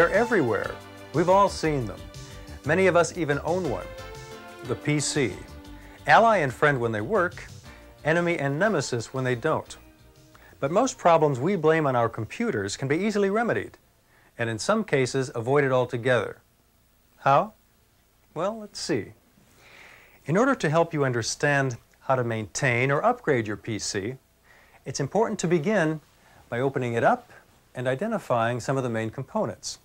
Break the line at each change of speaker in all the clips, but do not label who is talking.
They're everywhere. We've all seen them. Many of us even own one. The PC. Ally and friend when they work, enemy and nemesis when they don't. But most problems we blame on our computers can be easily remedied, and in some cases avoided altogether. How? Well, let's see. In order to help you understand how to maintain or upgrade your PC, it's important to begin by opening it up and identifying some of the main components.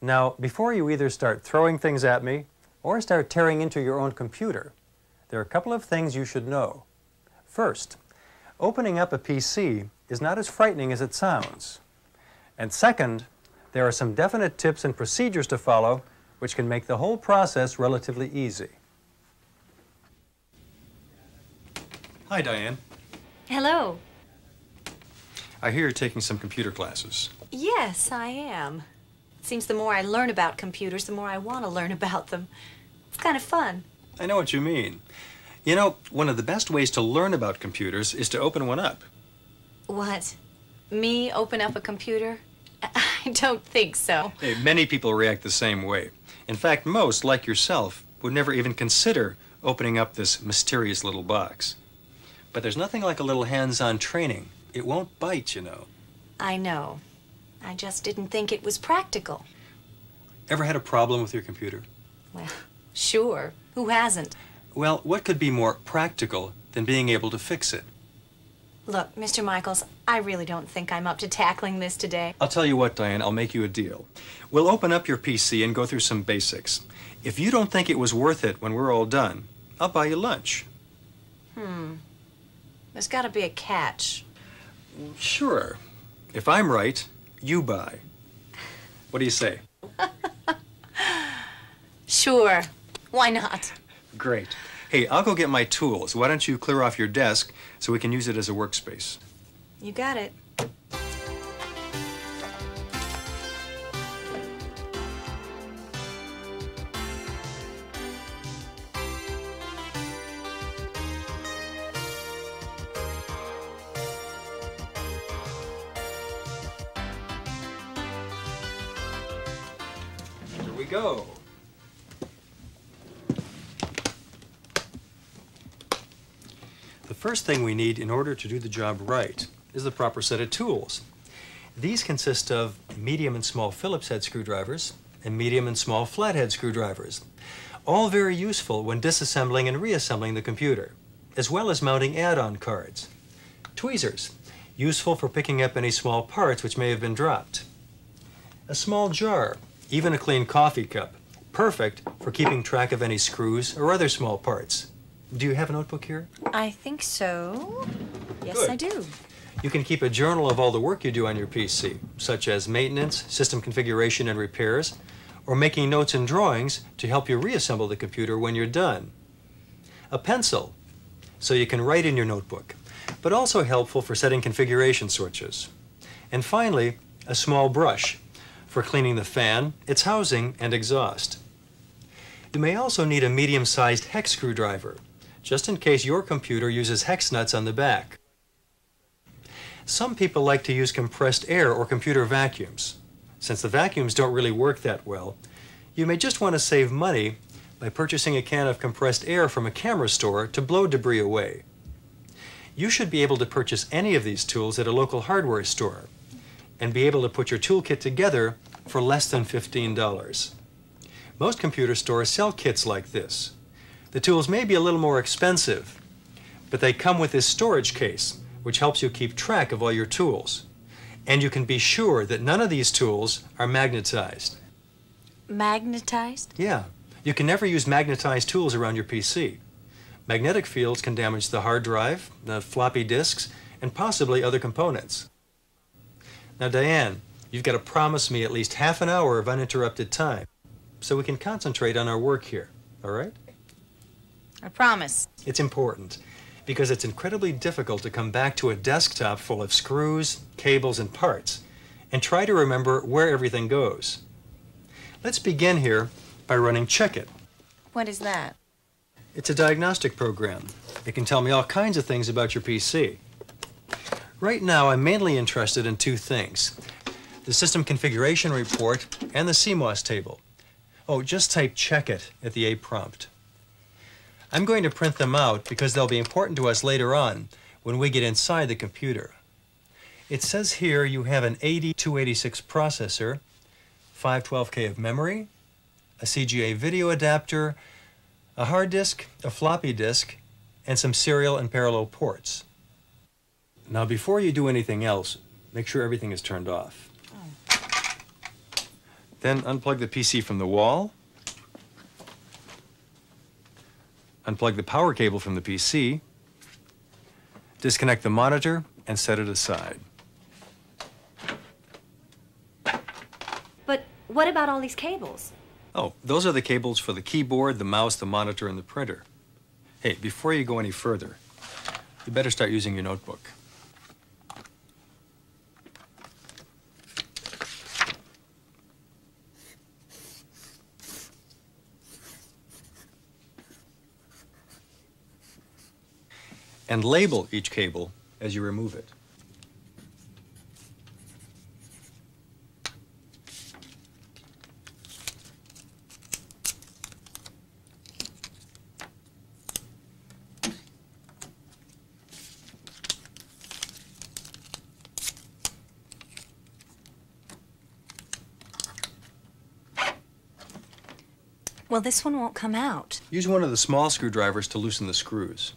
Now, before you either start throwing things at me or start tearing into your own computer, there are a couple of things you should know. First, opening up a PC is not as frightening as it sounds. And second, there are some definite tips and procedures to follow which can make the whole process relatively easy. Hi, Diane.
Hello.
I hear you're taking some computer classes.
Yes, I am. Seems the more I learn about computers, the more I want to learn about them. It's kind of fun.
I know what you mean. You know, one of the best ways to learn about computers is to open one up.
What? Me open up a computer? I don't think so.
Hey, many people react the same way. In fact, most, like yourself, would never even consider opening up this mysterious little box. But there's nothing like a little hands on training. It won't bite, you know.
I know. I just didn't think it was practical.
Ever had a problem with your computer?
Well, sure. Who hasn't?
Well, what could be more practical than being able to fix it?
Look, Mr. Michaels, I really don't think I'm up to tackling this today.
I'll tell you what, Diane, I'll make you a deal. We'll open up your PC and go through some basics. If you don't think it was worth it when we're all done, I'll buy you lunch.
Hmm. There's got to be a catch.
Sure. If I'm right, you buy. What do you say?
Sure. Why not?
Great. Hey, I'll go get my tools. Why don't you clear off your desk so we can use it as a workspace?
You got it.
Go. The first thing we need in order to do the job right is the proper set of tools. These consist of medium and small Phillips head screwdrivers and medium and small flathead screwdrivers, all very useful when disassembling and reassembling the computer, as well as mounting add-on cards. Tweezers, useful for picking up any small parts which may have been dropped. A small jar, even a clean coffee cup, perfect for keeping track of any screws or other small parts. Do you have a notebook here?
I think so. Yes,
Good.
I do.
You can keep a journal of all the work you do on your PC, such as maintenance, system configuration and repairs, or making notes and drawings to help you reassemble the computer when you're done. A pencil, so you can write in your notebook, but also helpful for setting configuration switches. And finally, a small brush for cleaning the fan, its housing, and exhaust. You may also need a medium-sized hex screwdriver, just in case your computer uses hex nuts on the back. Some people like to use compressed air or computer vacuums. Since the vacuums don't really work that well, you may just want to save money by purchasing a can of compressed air from a camera store to blow debris away. You should be able to purchase any of these tools at a local hardware store and be able to put your toolkit together for less than $15. Most computer stores sell kits like this. The tools may be a little more expensive, but they come with this storage case, which helps you keep track of all your tools. And you can be sure that none of these tools are magnetized.
Magnetized?
Yeah, you can never use magnetized tools around your PC. Magnetic fields can damage the hard drive, the floppy disks, and possibly other components. Now, Diane, you've got to promise me at least half an hour of uninterrupted time so we can concentrate on our work here, all right?
I promise.
It's important because it's incredibly difficult to come back to a desktop full of screws, cables, and parts and try to remember where everything goes. Let's begin here by running Check-It.
What is that?
It's a diagnostic program. It can tell me all kinds of things about your PC. Right now, I'm mainly interested in two things. the system configuration report, and the CMOS table. Oh, just type check it at the A prompt. I'm going to print them out because they'll be important to us later on when we get inside the computer. It says here you have an 8286 processor, 512K of memory, a CGA video adapter, a hard disk, a floppy disk, and some serial and parallel ports. Now before you do anything else, make sure everything is turned off. Then unplug the PC from the wall. Unplug the power cable from the PC. Disconnect the monitor and set it aside.
But what about all these cables?
Oh, those are the cables for the keyboard, the mouse, the monitor, and the printer. Hey, before you go any further, you better start using your notebook. And label each cable as you remove it.
Well, this one won't come out.
Use one of the small screwdrivers to loosen the screws.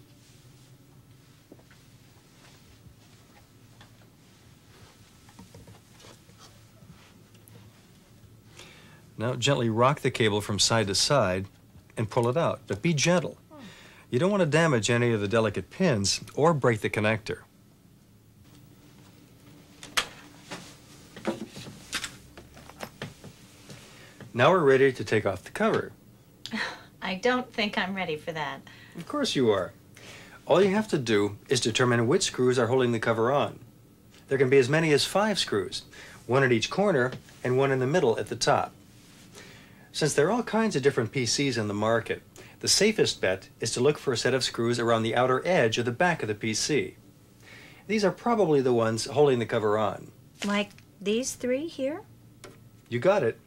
Now gently rock the cable from side to side and pull it out, but be gentle. You don't want to damage any of the delicate pins or break the connector. Now we're ready to take off the cover.
I don't think I'm ready for that.
Of course you are. All you have to do is determine which screws are holding the cover on. There can be as many as five screws, one at each corner and one in the middle at the top. Since there are all kinds of different PCs in the market, the safest bet is to look for a set of screws around the outer edge of the back of the PC. These are probably the ones holding the cover on.
Like these three here?
You got it.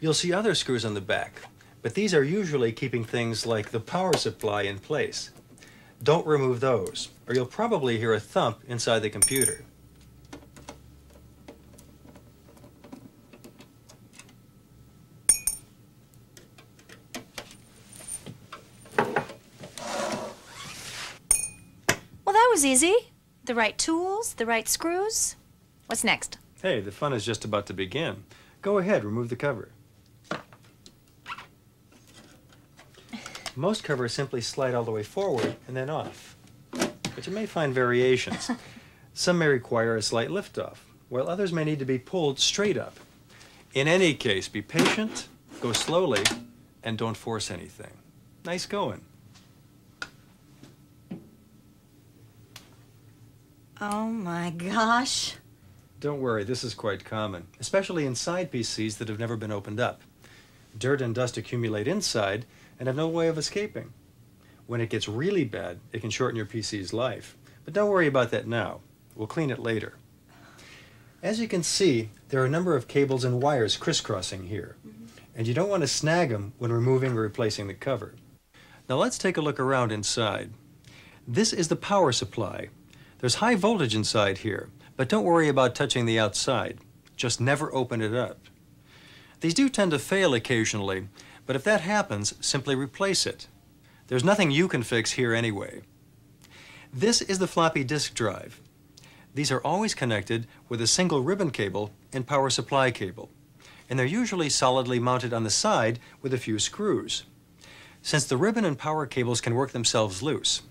You'll see other screws on the back, but these are usually keeping things like the power supply in place. Don't remove those, or you'll probably hear a thump inside the computer.
Well, that was easy. The right tools, the right screws. What's next?
Hey, the fun is just about to begin. Go ahead, remove the cover. Most covers simply slide all the way forward and then off. But you may find variations. Some may require a slight liftoff, while others may need to be pulled straight up. In any case, be patient, go slowly, and don't force anything. Nice going.
Oh my gosh.
Don't worry, this is quite common, especially inside PCs that have never been opened up. Dirt and dust accumulate inside and have no way of escaping. When it gets really bad, it can shorten your PC's life. But don't worry about that now. We'll clean it later. As you can see, there are a number of cables and wires crisscrossing here, mm-hmm. and you don't want to snag them when removing or replacing the cover. Now let's take a look around inside. This is the power supply. There's high voltage inside here, but don't worry about touching the outside. Just never open it up. These do tend to fail occasionally, but if that happens, simply replace it. There's nothing you can fix here anyway. This is the floppy disk drive. These are always connected with a single ribbon cable and power supply cable, and they're usually solidly mounted on the side with a few screws. Since the ribbon and power cables can work themselves loose,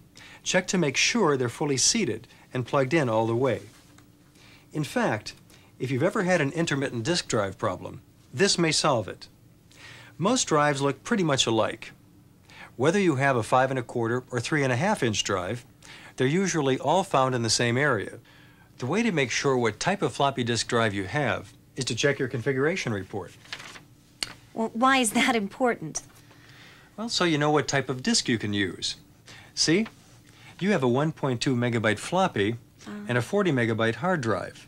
check to make sure they're fully seated and plugged in all the way. In fact, if you've ever had an intermittent disk drive problem, this may solve it. Most drives look pretty much alike. Whether you have a five and a quarter or three and a half inch drive, they're usually all found in the same area. The way to make sure what type of floppy disk drive you have is to check your configuration report.
Well, why is that important?
Well, so you know what type of disk you can use. See? You have a 1.2 megabyte floppy ah. and a 40 megabyte hard drive.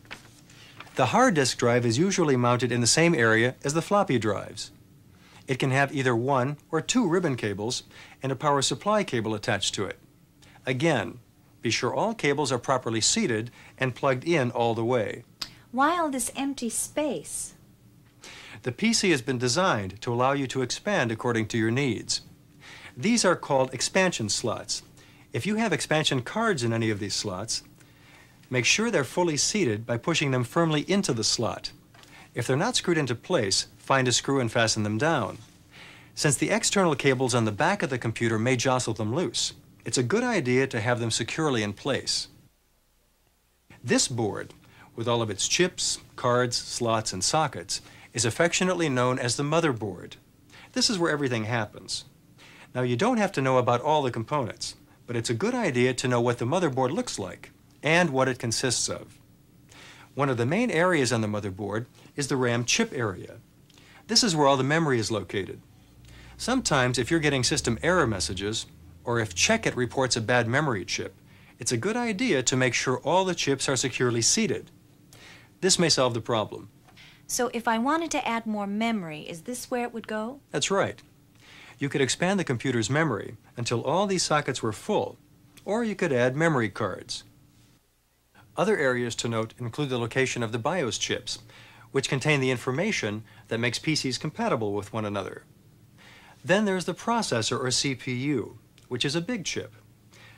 The hard disk drive is usually mounted in the same area as the floppy drives. It can have either one or two ribbon cables and a power supply cable attached to it. Again, be sure all cables are properly seated and plugged in all the way.
Why all this empty space?
The PC has been designed to allow you to expand according to your needs. These are called expansion slots. If you have expansion cards in any of these slots, make sure they're fully seated by pushing them firmly into the slot. If they're not screwed into place, find a screw and fasten them down. Since the external cables on the back of the computer may jostle them loose, it's a good idea to have them securely in place. This board, with all of its chips, cards, slots, and sockets, is affectionately known as the motherboard. This is where everything happens. Now, you don't have to know about all the components, but it's a good idea to know what the motherboard looks like and what it consists of. One of the main areas on the motherboard is the RAM chip area. This is where all the memory is located. Sometimes, if you're getting system error messages, or if Checkit reports a bad memory chip, it's a good idea to make sure all the chips are securely seated. This may solve the problem.
So if I wanted to add more memory, is this where it would go?
That's right. You could expand the computer's memory until all these sockets were full, or you could add memory cards. Other areas to note include the location of the BIOS chips, which contain the information that makes PCs compatible with one another. Then there's the processor or CPU, which is a big chip.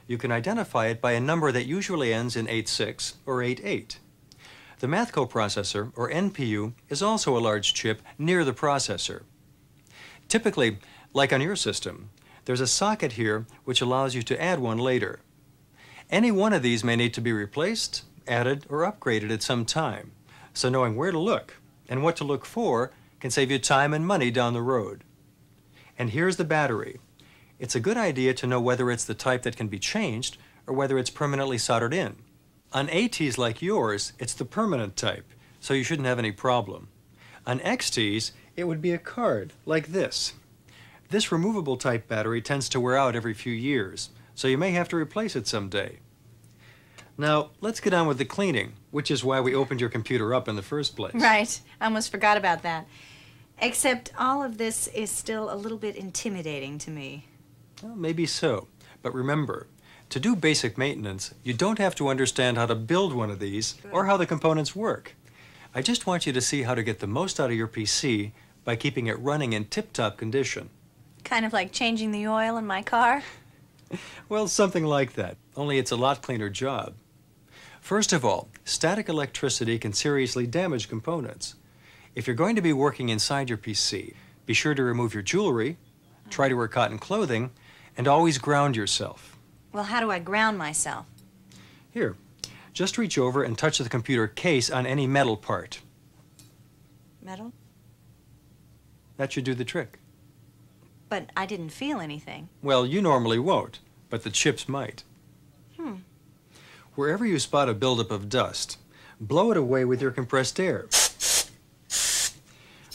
You can identify it by a number that usually ends in 86 or 88. The math coprocessor, or NPU, is also a large chip near the processor. Typically, like on your system, there's a socket here which allows you to add one later. Any one of these may need to be replaced, added, or upgraded at some time, so knowing where to look and what to look for can save you time and money down the road. And here's the battery. It's a good idea to know whether it's the type that can be changed or whether it's permanently soldered in. On ATs like yours, it's the permanent type, so you shouldn't have any problem. On XTs, it would be a card, like this. This removable type battery tends to wear out every few years, so you may have to replace it someday. Now, let's get on with the cleaning, which is why we opened your computer up in the first place.
Right. I almost forgot about that. Except all of this is still a little bit intimidating to me.
Well, maybe so. But remember, to do basic maintenance, you don't have to understand how to build one of these or how the components work. I just want you to see how to get the most out of your PC by keeping it running in tip-top condition.
Kind of like changing the oil in my car.
Well, something like that, only it's a lot cleaner job. First of all, static electricity can seriously damage components. If you're going to be working inside your PC, be sure to remove your jewelry, try to wear cotton clothing, and always ground yourself.
Well, how do I ground myself?
Here, just reach over and touch the computer case on any metal part.
Metal?
That should do the trick.
But I didn't feel anything.
Well, you normally won't, but the chips might.
Hmm.
Wherever you spot a buildup of dust, blow it away with your compressed air.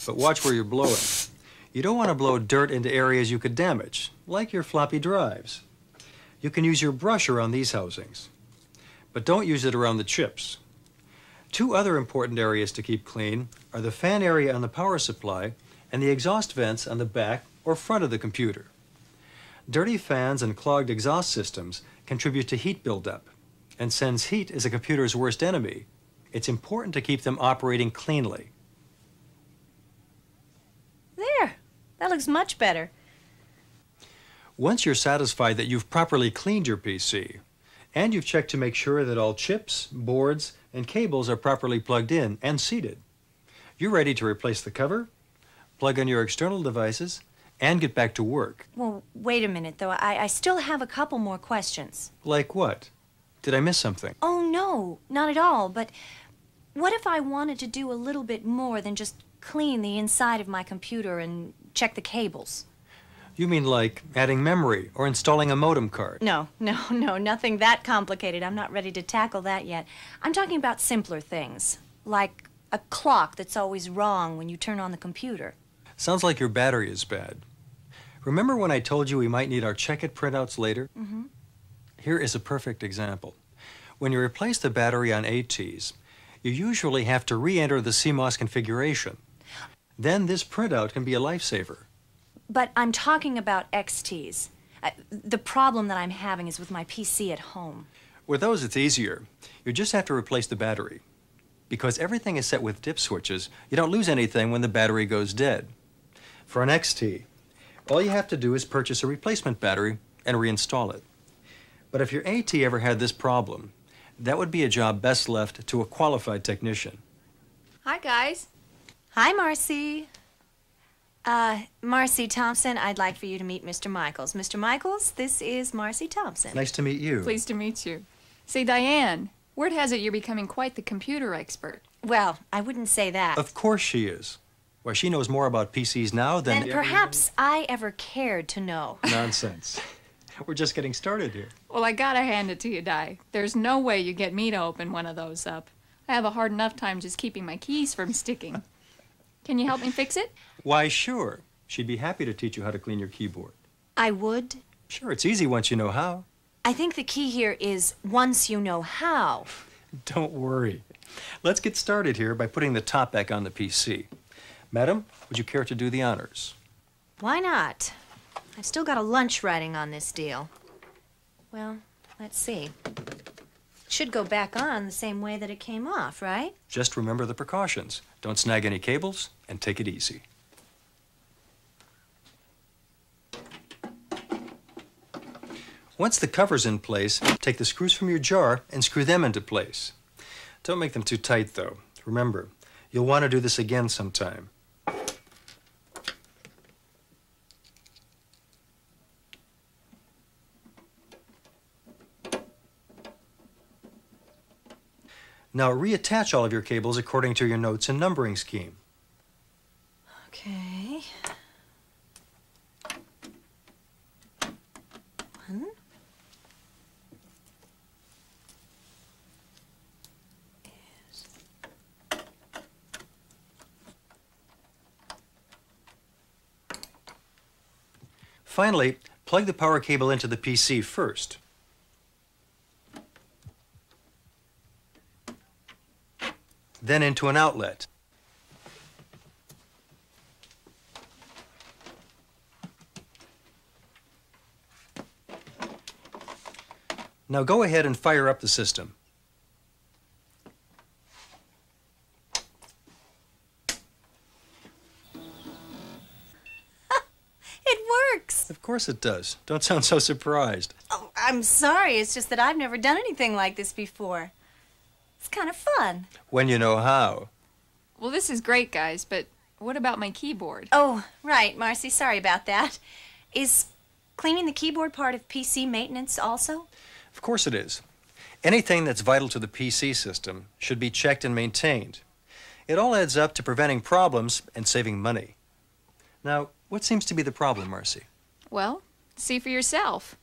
But watch where you're blowing. You don't want to blow dirt into areas you could damage, like your floppy drives. You can use your brush around these housings, but don't use it around the chips. Two other important areas to keep clean are the fan area on the power supply and the exhaust vents on the back or front of the computer. Dirty fans and clogged exhaust systems contribute to heat buildup, and since heat is a computer's worst enemy, it's important to keep them operating cleanly.
There. That looks much better.
Once you're satisfied that you've properly cleaned your PC, and you've checked to make sure that all chips, boards, and cables are properly plugged in and seated, you're ready to replace the cover, plug in your external devices, and get back to work.
Well, wait a minute, though. I, I still have a couple more questions.
Like what? Did I miss something?
Oh, no, not at all. But what if I wanted to do a little bit more than just clean the inside of my computer and check the cables?
You mean like adding memory or installing a modem card?
No, no, no, nothing that complicated. I'm not ready to tackle that yet. I'm talking about simpler things, like a clock that's always wrong when you turn on the computer.
Sounds like your battery is bad. Remember when I told you we might need our Checkit printouts later?
Mm-hmm.
Here is a perfect example. When you replace the battery on ATs, you usually have to re-enter the CMOS configuration. Then this printout can be a lifesaver.
But I'm talking about XTs. Uh, the problem that I'm having is with my PC at home.
With those, it's easier. You just have to replace the battery. Because everything is set with dip switches, you don't lose anything when the battery goes dead. For an XT, all you have to do is purchase a replacement battery and reinstall it. But if your AT ever had this problem, that would be a job best left to a qualified technician.
Hi, guys.
Hi, Marcy. Uh, Marcy Thompson, I'd like for you to meet Mr. Michaels. Mr. Michaels, this is Marcy Thompson.
Nice to meet you.
Pleased to meet you. Say, Diane, word has it you're becoming quite the computer expert.
Well, I wouldn't say that.
Of course she is. Why, she knows more about PCs now than...
Than perhaps I ever cared to know.
Nonsense. We're just getting started here.
Well, I gotta hand it to you, Di. There's no way you get me to open one of those up. I have a hard enough time just keeping my keys from sticking. Can you help me fix it?
Why, sure. She'd be happy to teach you how to clean your keyboard.
I would.
Sure, it's easy once you know how.
I think the key here is once you know how.
Don't worry. Let's get started here by putting the top back on the PC. Madam, would you care to do the honors?
Why not? I've still got a lunch writing on this deal. Well, let's see. Should go back on the same way that it came off, right?
Just remember the precautions. Don't snag any cables and take it easy. Once the cover's in place, take the screws from your jar and screw them into place. Don't make them too tight, though. Remember, you'll want to do this again sometime. Now reattach all of your cables according to your notes and numbering scheme.
Okay. One. Is
Finally, plug the power cable into the PC first. Then into an outlet. Now go ahead and fire up the system.
It works.
Of course it does. Don't sound so surprised.
Oh, I'm sorry. It's just that I've never done anything like this before. It's kind of fun.
When you know how.
Well, this is great, guys, but what about my keyboard?
Oh, right, Marcy. Sorry about that. Is cleaning the keyboard part of PC maintenance also?
Of course it is. Anything that's vital to the PC system should be checked and maintained. It all adds up to preventing problems and saving money. Now, what seems to be the problem, Marcy?
Well, see for yourself.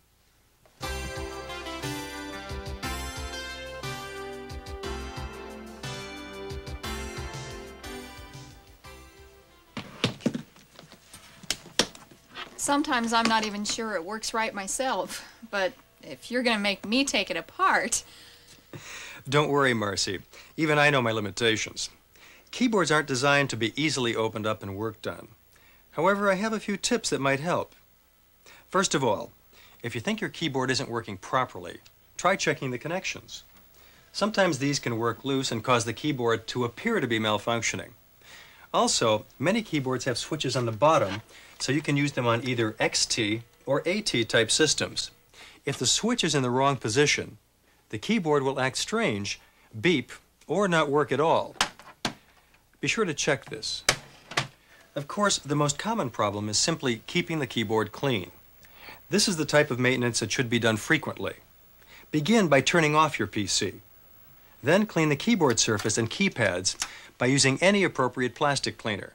Sometimes I'm not even sure it works right myself, but if you're gonna make me take it apart,
Don't worry, Marcy. Even I know my limitations. Keyboards aren't designed to be easily opened up and worked on. However, I have a few tips that might help. First of all, if you think your keyboard isn't working properly, try checking the connections. Sometimes these can work loose and cause the keyboard to appear to be malfunctioning. Also, many keyboards have switches on the bottom, so you can use them on either XT or AT type systems. If the switch is in the wrong position, the keyboard will act strange, beep, or not work at all. Be sure to check this. Of course, the most common problem is simply keeping the keyboard clean. This is the type of maintenance that should be done frequently. Begin by turning off your PC. Then clean the keyboard surface and keypads by using any appropriate plastic cleaner.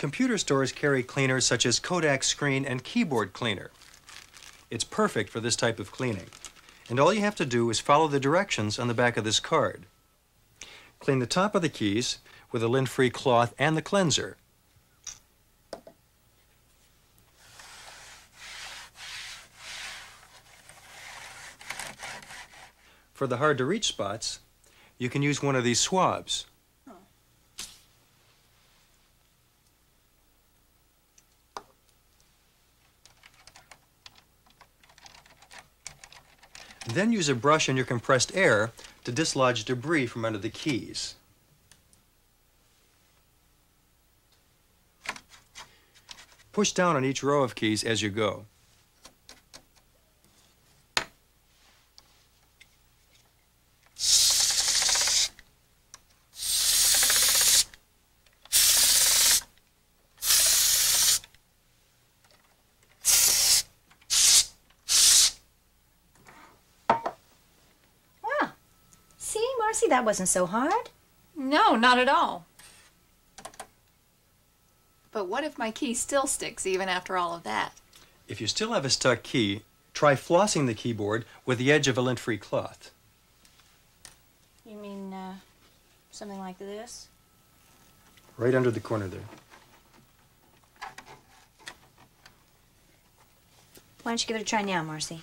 Computer stores carry cleaners such as Kodak Screen and Keyboard Cleaner. It's perfect for this type of cleaning. And all you have to do is follow the directions on the back of this card. Clean the top of the keys with a lint-free cloth and the cleanser. For the hard-to-reach spots, you can use one of these swabs. Then use a brush and your compressed air to dislodge debris from under the keys. Push down on each row of keys as you go.
Wow. See, Marcy, that wasn't so hard.
No, not at all. But what if my key still sticks even after all of that?
If you still have a stuck key, try flossing the keyboard with the edge of a lint-free cloth.
You mean, uh, something like this?
Right under the corner there.
Why don't you give it a try now, Marcy?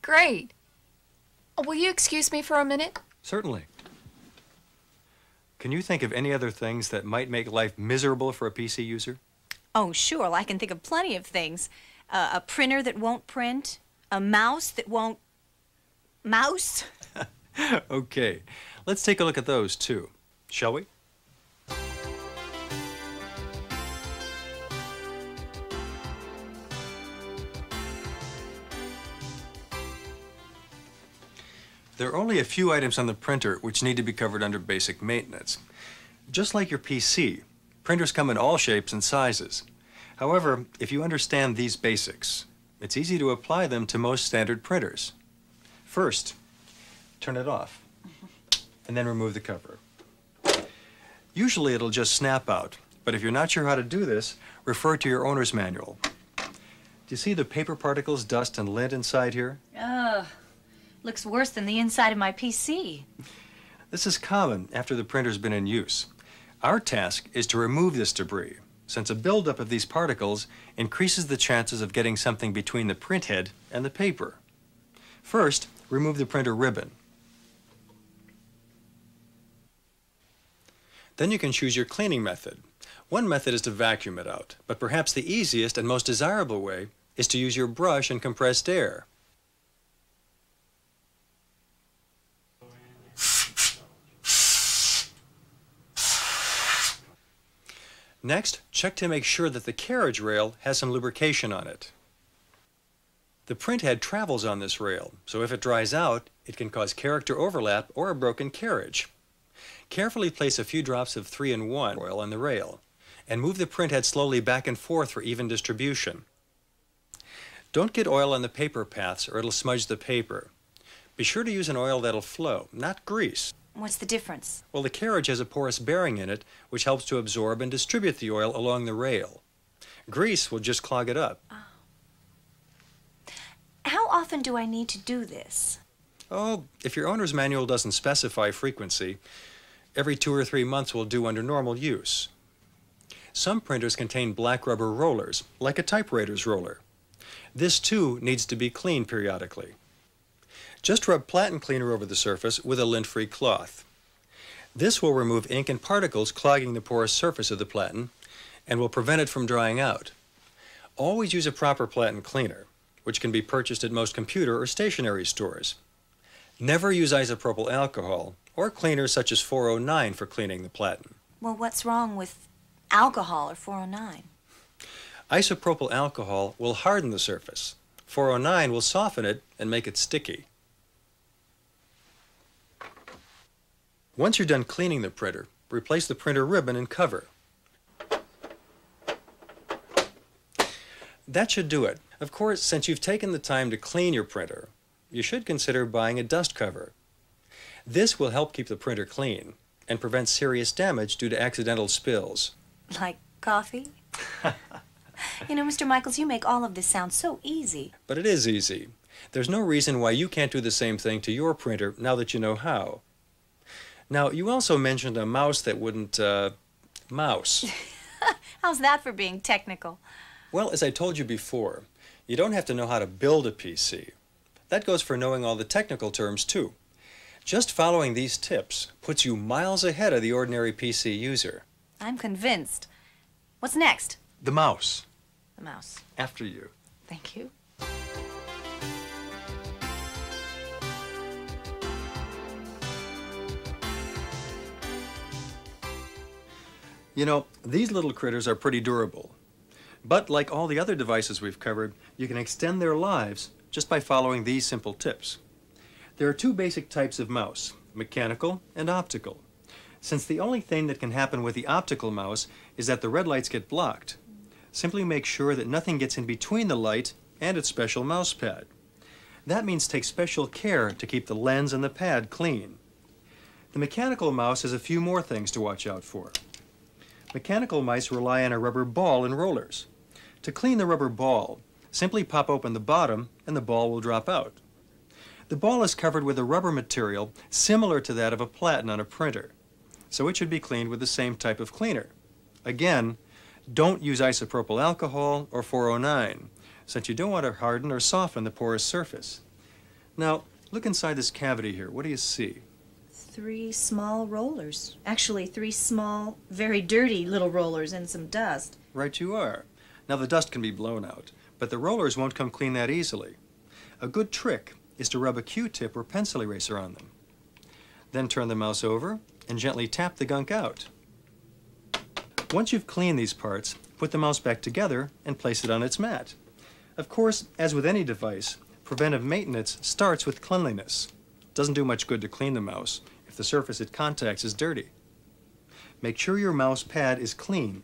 Great. Oh, will you excuse me for a minute?
Certainly. Can you think of any other things that might make life miserable for a PC user?
Oh, sure. I can think of plenty of things. Uh, a printer that won't print, a mouse that won't. Mouse?
okay, let's take a look at those too, shall we? There are only a few items on the printer which need to be covered under basic maintenance. Just like your PC, printers come in all shapes and sizes. However, if you understand these basics, it's easy to apply them to most standard printers. First, turn it off, and then remove the cover. Usually it'll just snap out, but if you're not sure how to do this, refer to your owner's manual. Do you see the paper particles, dust, and lint inside here?
Ugh. Looks worse than the inside of my PC.
This is common after the printer's been in use. Our task is to remove this debris, since a buildup of these particles increases the chances of getting something between the printhead and the paper. First, remove the printer ribbon. Then you can choose your cleaning method. One method is to vacuum it out, but perhaps the easiest and most desirable way is to use your brush and compressed air. Next, check to make sure that the carriage rail has some lubrication on it. The printhead travels on this rail, so if it dries out, it can cause character overlap or a broken carriage. Carefully place a few drops of 3-in-1 oil on the rail, and move the printhead slowly back and forth for even distribution. Don't get oil on the paper paths or it'll smudge the paper. Be sure to use an oil that'll flow, not grease.
What's the difference?
Well, the carriage has a porous bearing in it, which helps to absorb and distribute the oil along the rail. Grease will just clog it up. Ah.
How often do I need to do this?
Oh, if your owner's manual doesn't specify frequency, every two or three months will do under normal use. Some printers contain black rubber rollers, like a typewriter's roller. This too needs to be cleaned periodically. Just rub platen cleaner over the surface with a lint-free cloth. This will remove ink and particles clogging the porous surface of the platen and will prevent it from drying out. Always use a proper platen cleaner, which can be purchased at most computer or stationery stores. Never use isopropyl alcohol or cleaners such as 409 for cleaning the platen.
Well, what's wrong with alcohol or 409?
Isopropyl alcohol will harden the surface. 409 will soften it and make it sticky. Once you're done cleaning the printer, replace the printer ribbon and cover. That should do it. Of course, since you've taken the time to clean your printer, you should consider buying a dust cover. This will help keep the printer clean and prevent serious damage due to accidental spills.
Like coffee? you know, Mr. Michaels, you make all of this sound so easy.
But it is easy. There's no reason why you can't do the same thing to your printer now that you know how. Now, you also mentioned a mouse that wouldn't, uh, mouse.
How's that for being technical?
Well, as I told you before, you don't have to know how to build a PC. That goes for knowing all the technical terms, too. Just following these tips puts you miles ahead of the ordinary PC user.
I'm convinced. What's next?
The mouse,
The mouse.
after you.
Thank you.
You know, these little critters are pretty durable. But like all the other devices we've covered, you can extend their lives just by following these simple tips. There are two basic types of mouse, mechanical and optical. Since the only thing that can happen with the optical mouse is that the red lights get blocked, simply make sure that nothing gets in between the light and its special mouse pad. That means take special care to keep the lens and the pad clean. The mechanical mouse has a few more things to watch out for. Mechanical mice rely on a rubber ball and rollers. To clean the rubber ball, simply pop open the bottom and the ball will drop out. The ball is covered with a rubber material similar to that of a platen on a printer, so it should be cleaned with the same type of cleaner. Again, don't use isopropyl alcohol or 409, since you don't want to harden or soften the porous surface. Now, look inside this cavity here. What do you see?
Three small rollers. Actually, three small, very dirty little rollers and some dust.
Right you are. Now the dust can be blown out, but the rollers won't come clean that easily. A good trick is to rub a Q-tip or pencil eraser on them. Then turn the mouse over and gently tap the gunk out. Once you've cleaned these parts, put the mouse back together and place it on its mat. Of course, as with any device, preventive maintenance starts with cleanliness. It doesn't do much good to clean the mouse if the surface it contacts is dirty. Make sure your mouse pad is clean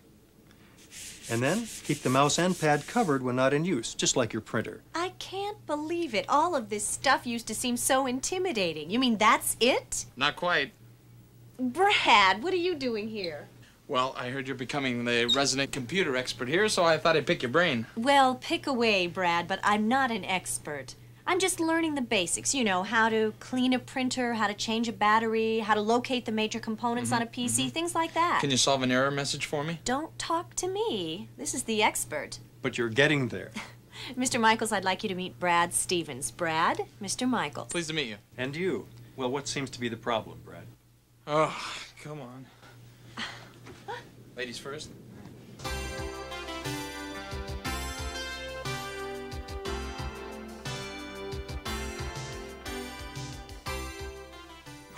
and then keep the mouse and pad covered when not in use, just like your printer.
I can't believe it. All of this stuff used to seem so intimidating. You mean that's it?
Not quite.
Brad, what are you doing here?
Well, I heard you're becoming the resident computer expert here, so I thought I'd pick your brain.
Well, pick away, Brad, but I'm not an expert. I'm just learning the basics. You know, how to clean a printer, how to change a battery, how to locate the major components on a mm-hmm. PC, mm-hmm. things like that.
Can you solve an error message for me?
Don't talk to me. This is the expert.
But you're getting there.
Mr. Michaels, I'd like you to meet Brad Stevens. Brad, Mr. Michaels.
Pleased to meet you.
And you. Well, what seems to be the problem, Brad?
Oh, come on. Ladies first.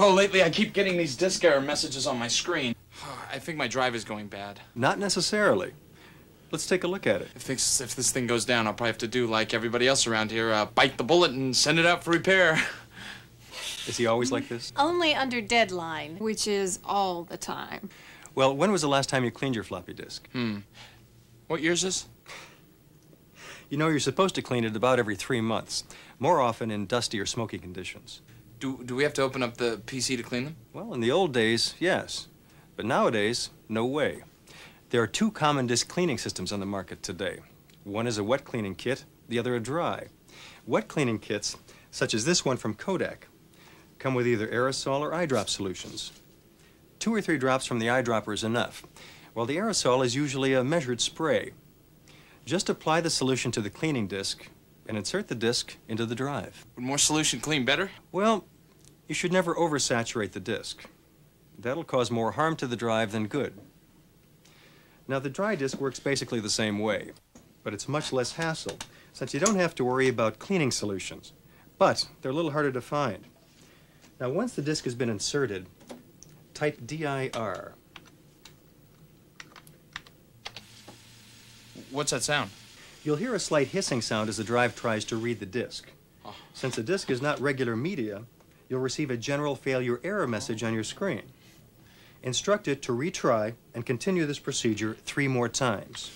Oh, lately I keep getting these disk error messages on my screen. I think my drive is going bad.
Not necessarily. Let's take a look at it.
If this, if this thing goes down, I'll probably have to do like everybody else around here, uh, bite the bullet and send it out for repair.
Is he always like this?
Only under deadline.
Which is all the time.
Well, when was the last time you cleaned your floppy disk?
Hmm. What year's this?
You know, you're supposed to clean it about every three months, more often in dusty or smoky conditions.
Do, do we have to open up the PC to clean them?
Well, in the old days, yes. But nowadays, no way. There are two common disk cleaning systems on the market today. One is a wet cleaning kit, the other a dry. Wet cleaning kits, such as this one from Kodak, come with either aerosol or eyedrop solutions. Two or three drops from the eyedropper is enough, while the aerosol is usually a measured spray. Just apply the solution to the cleaning disk and insert the disk into the drive.
Would more solution clean better?
Well, you should never oversaturate the disk. That'll cause more harm to the drive than good. Now, the dry disk works basically the same way, but it's much less hassle, since you don't have to worry about cleaning solutions. But they're a little harder to find. Now, once the disk has been inserted, type DIR.
What's that sound?
You'll hear a slight hissing sound as the drive tries to read the disk.
Oh. Ah.
Since the disk is not regular media, you'll receive a general failure error message on your screen. Instruct it to retry and continue this procedure three more times.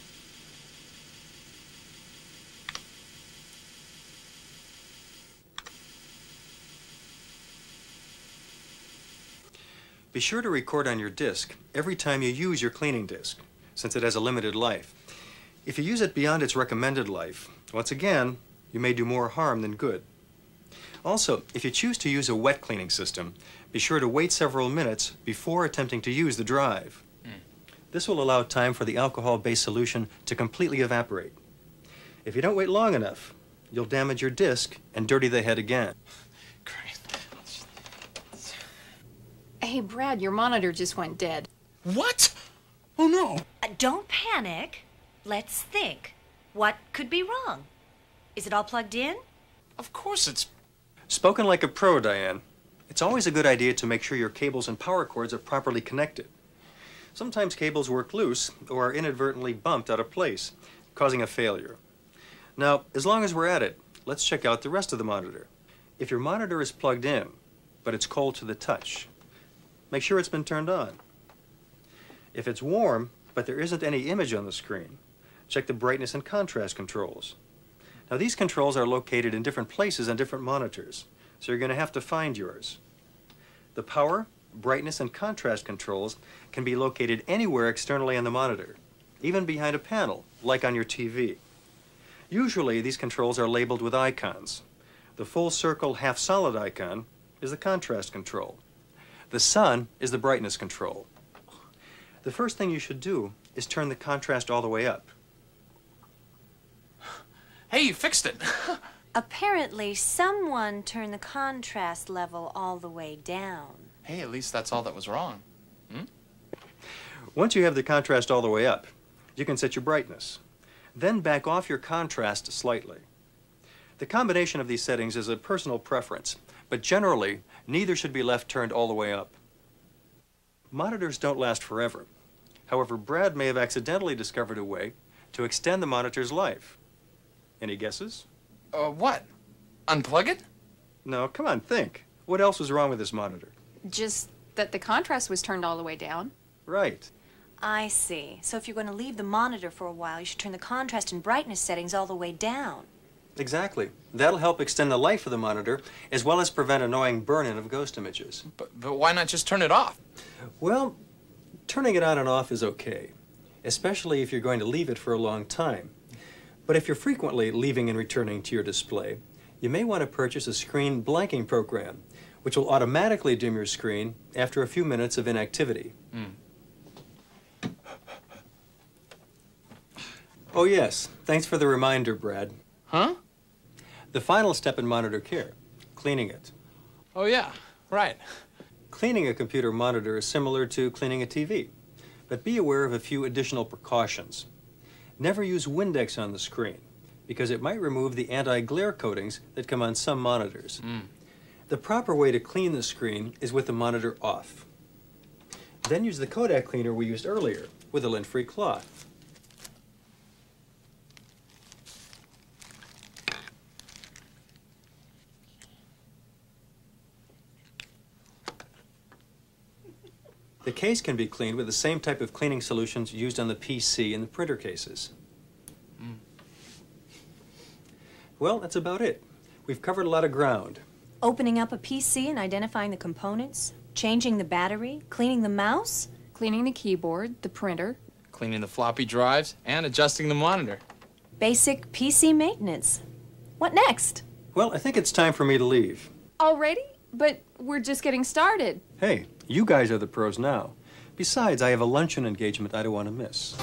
Be sure to record on your disk every time you use your cleaning disk, since it has a limited life. If you use it beyond its recommended life, once again, you may do more harm than good. Also, if you choose to use a wet cleaning system, be sure to wait several minutes before attempting to use the drive. This will allow time for the alcohol-based solution to completely evaporate. If you don't wait long enough, you'll damage your disk and dirty the head again.
Great.
Hey, Brad, your monitor just went dead.
What? Oh no.
Uh, don't panic. Let's think. What could be wrong? Is it all plugged in?
Of course it's.
Spoken like a pro, Diane. It's always a good idea to make sure your cables and power cords are properly connected. Sometimes cables work loose or are inadvertently bumped out of place, causing a failure. Now, as long as we're at it, let's check out the rest of the monitor. If your monitor is plugged in, but it's cold to the touch, make sure it's been turned on. If it's warm, but there isn't any image on the screen, check the brightness and contrast controls. Now, these controls are located in different places on different monitors, so you're going to have to find yours. The power, brightness, and contrast controls can be located anywhere externally on the monitor, even behind a panel, like on your TV. Usually, these controls are labeled with icons. The full circle half solid icon is the contrast control. The sun is the brightness control. The first thing you should do is turn the contrast all the way up.
Hey, you fixed it.
Apparently, someone turned the contrast level all the way down.
hey, at least that's all that was wrong. Hmm?
Once you have the contrast all the way up, you can set your brightness. Then back off your contrast slightly. The combination of these settings is a personal preference, but generally, neither should be left turned all the way up. Monitors don't last forever. However, Brad may have accidentally discovered a way to extend the monitor's life. Any guesses?
Uh, what? Unplug it?
No, come on, think. What else was wrong with this monitor?
Just that the contrast was turned all the way down.
Right.
I see. So if you're going to leave the monitor for a while, you should turn the contrast and brightness settings all the way down.
Exactly. That'll help extend the life of the monitor, as well as prevent annoying burn-in of ghost images.
But, but why not just turn it off?
Well, turning it on and off is okay, especially if you're going to leave it for a long time. But if you're frequently leaving and returning to your display, you may want to purchase a screen blanking program, which will automatically dim your screen after a few minutes of inactivity. Hmm. Oh yes, thanks for the reminder, Brad.
Huh?
The final step in monitor care, cleaning it.
Oh, yeah. Right.
Cleaning a computer monitor is similar to cleaning a TV, but be aware of a few additional precautions. Never use Windex on the screen, because it might remove the anti-glare coatings that come on some monitors. Mm. The proper way to clean the screen is with the monitor off. Then use the Kodak cleaner we used earlier with a lint-free cloth. The case can be cleaned with the same type of cleaning solutions used on the PC and the printer cases. Hmm. Well, that's about it. We've covered a lot of ground.
Opening up a PC and identifying the components, changing the battery, cleaning the mouse.
Cleaning the keyboard, the printer.
Cleaning the floppy drives and adjusting the monitor.
Basic PC maintenance. What next?
Well, I think it's time for me to leave.
Already? But we're just getting started.
Hey, you guys are the pros now. Besides, I have a luncheon engagement I don't want to miss.